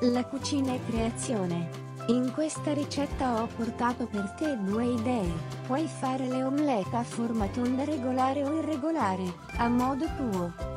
La cucina è creazione. In questa ricetta ho portato per te due idee. Puoi fare le omelette a forma tonda regolare o irregolare, a modo tuo.